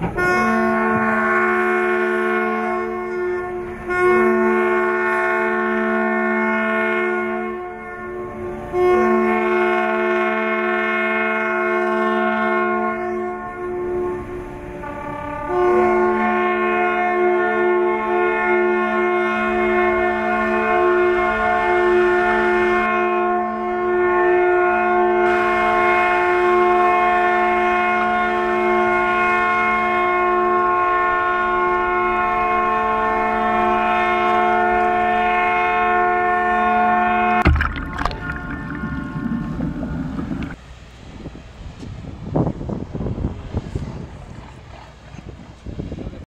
Mm-hmm.